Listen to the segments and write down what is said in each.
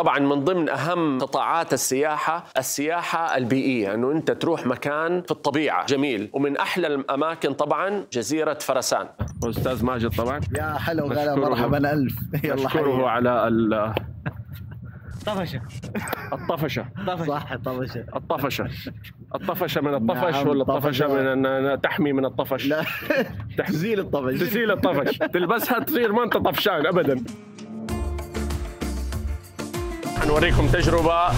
طبعا من ضمن أهم قطاعات السياحة السياحة البيئية أنه أنت تروح مكان في الطبيعة. جميل. ومن أحلى الأماكن طبعا جزيرة فرسان. أستاذ ماجد طبعا. يا هلا وغلا. مرحبا ألف. يلا نشكره حي. على ال- طفشة. الطفشة. صح طبشه الطفشة. الطفشة من الطفش نعم، ولا الطفشة. من أن تحمي من الطفش؟ لا. تحزيل الطبش تزيل الطفش. تلبسها تصير ما أنت طفشان ابدا. حنوريكم تجربة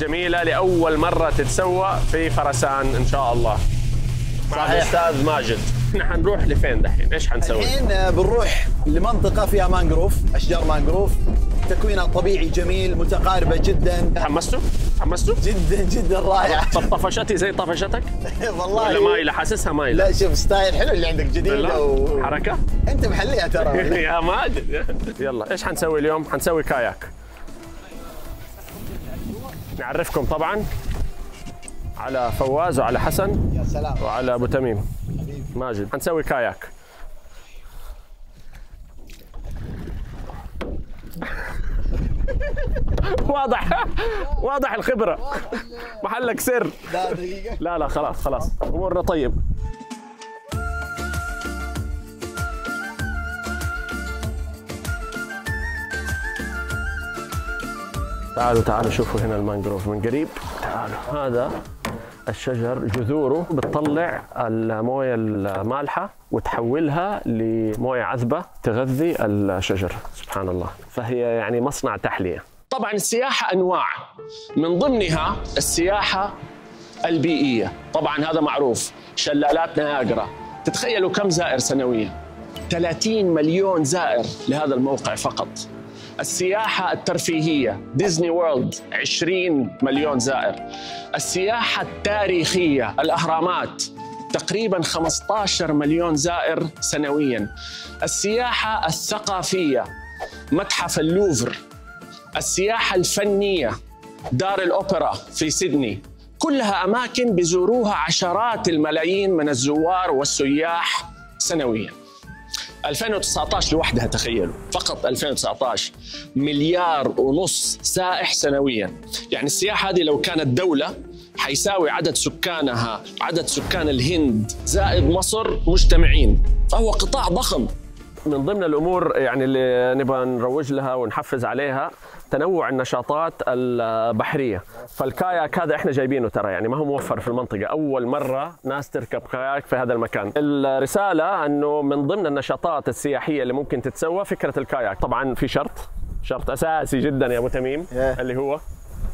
جميلة لأول مرة تتسوى في فرسان إن شاء الله مع. الأستاذ ماجد إحنا حنروح لفين دحين؟ إيش حنسوي؟ الحين آه، بنروح لمنطقة فيها مانجروف أشجار مانجروف تكوينها طبيعي جميل متقاربة جدا تحمستوا؟ تحمستوا؟ جدا جدا رائعة طب طفشتي زي طفشتك؟ والله ولا مايلة حاسسها مايلة؟ لا شوف style حلو اللي عندك جديدة و... حركة؟ أنت محليها ترى يا ماجد يلا إيش حنسوي اليوم؟ حنسوي كاياك نعرفكم طبعا على فواز وعلى حسن يا سلام. وعلى أبو تميم. ماجد حنسوي كاياك. واضح. واضح الخبرة. محلك سر. لا دقيقة. لا لا خلاص خلاص. أمورنا طيب. تعالوا تعالوا شوفوا هنا المانجروف من قريب. تعالوا. هذا الشجر جذوره بتطلع الموية المالحة وتحولها لموية عذبة تغذي الشجر. سبحان الله. فهي يعني مصنع تحلية. طبعا السياحة أنواع. من ضمنها السياحة البيئية. طبعا هذا معروف. شلالات نياجرا. تتخيلوا كم زائر سنويا؟ 30 مليون زائر لهذا الموقع فقط. السياحة الترفيهية. ديزني وورلد 20 مليون زائر. السياحة التاريخية الأهرامات تقريبا 15 مليون زائر سنويا. السياحة الثقافية متحف اللوفر. السياحة الفنية دار الأوبرا في سيدني. كلها أماكن بيزوروها عشرات الملايين من الزوار والسياح سنويا. 2019 لوحدها تخيلوا. فقط 2019 مليار ونص سائح سنويا. يعني السياحة هذه لو كانت دولة حيساوي عدد سكانها عدد سكان الهند زائد مصر مجتمعين. فهو قطاع ضخم. من ضمن الأمور يعني اللي نبغى نروج لها ونحفز عليها تنوع النشاطات البحرية. فالكاياك هذا إحنا جايبينه ترى يعني ما هو موفر في المنطقة. أول مرة ناس تركب كاياك في هذا المكان. الرسالة إنه من ضمن النشاطات السياحية اللي ممكن تتسوى فكرة الكاياك. طبعا في شرط شرط أساسي جدا يا أبو تميم إيه. اللي هو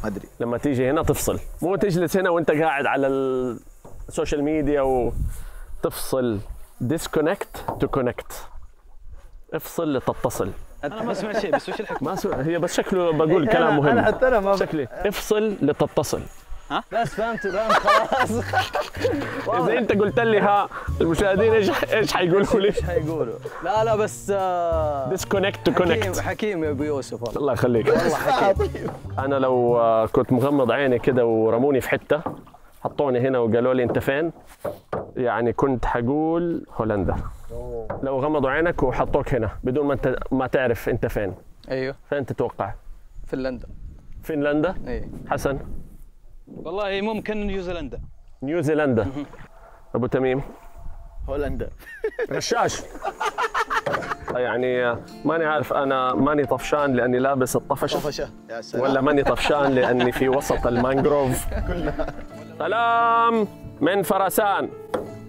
ما أدري. لما تيجي هنا تفصل. مو تجلس هنا وأنت قاعد على ال social media وتفصل. disconnect to connect افصل لتتصل. أنا ما سمعت شيء بس وش الحكمة؟ ما سو... هي بس شكله بقول كلام أنا مهم. حتى أنا ما شكلي. افصل لتتصل. بس فهمت فهمت خلاص. إذا أنت قلت لي ها المشاهدين إيش إيش حيقولوا لي؟ حيقولوا؟ لا لا بس disconnect to حكيم connect حكيم يا أبو يوسف والله. الله يخليك. والله حكيم. أنا لو آه، كنت مغمض عيني كده ورموني في حتة حطوني هنا وقالوا لي أنت فين؟ يعني كنت حقول هولندا. لو غمضوا عينك وحطوك هنا بدون ما انت ما تعرف انت فين. أيوه. فين تتوقع؟ فنلندا. فنلندا؟ اي حسن. والله ممكن نيوزيلندا. نيوزيلندا. أبو تميم. هولندا. غشاش. يعني ماني عارف أنا ماني طفشان لأني لابس الطفشه طفشة. يا سلام. ولا ماني طفشان لأني في وسط المانجروف. سلام. من فرسان.